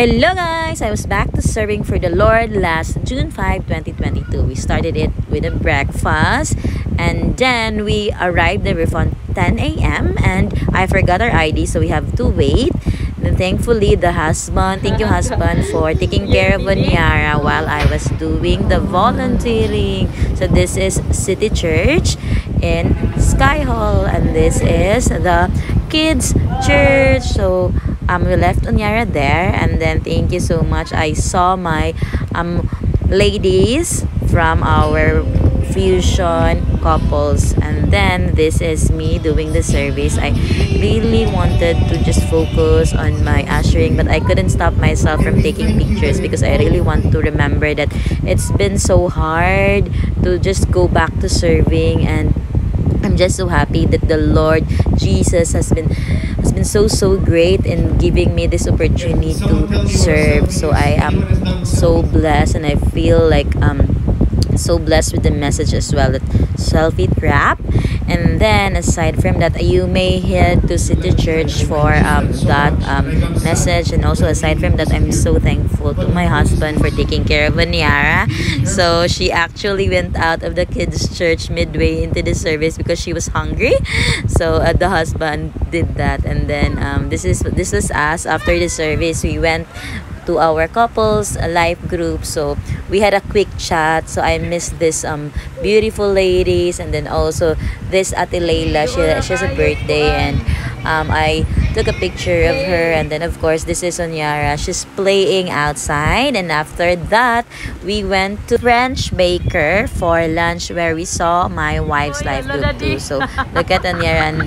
Hello guys! I was back to serving for the Lord last June 5, 2022. We started it with a breakfast and then we arrived there around 10 a.m. and I forgot our ID so we have to wait. Then thankfully the husband, thank you husband for taking care of Onyara while I was doing the volunteering. So this is Citichurch in Sky Hall and this is the kids church. So um, we left Onyara there and then thank you so much. I saw my um, ladies from our fusion couples and then this is me doing the service i really wanted to just focus on my ushering but i couldn't stop myself from taking pictures because i really want to remember that it's been so hard to just go back to serving and i'm just so happy that the lord jesus has been has been so so great in giving me this opportunity to serve. So i am so blessed and i feel like um so blessed with the message as well that selfie trap and then aside from that you may head to Citichurch for um, that um, message. And also aside from that i'm so thankful to my husband for taking care of Onyara so she actually went out of the kids church midway into the service because she was hungry. So uh, the husband did that. And then um, this is this was us. After the service we went to our couples life group. So we had a quick chat. So i missed this um beautiful ladies and then also this ate Leila. She, she has a birthday and um, I took a picture of her and then of course this is Onyara. She's playing outside and after that we went to French Baker for lunch where we saw my wife's life group too. So look at Onyara and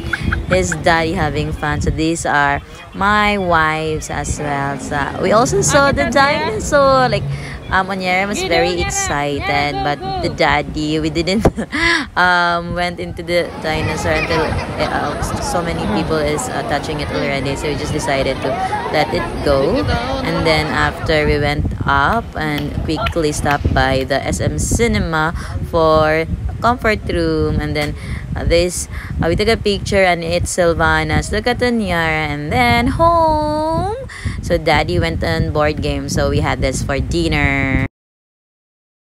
his daddy having fun. So these are my wives as well. So we also saw the dinosaur. Like um, Onyara was very excited, but the daddy, we didn't um, went into the dinosaur until uh, so many people is uh, touching it already. So we just decided to let it go. And then after we went up and quickly stopped by the SM Cinema for comfort room and then uh, this uh, we took a picture and it's Sylvanas look at the Onyara and then home. So daddy went on board game so we had this for dinner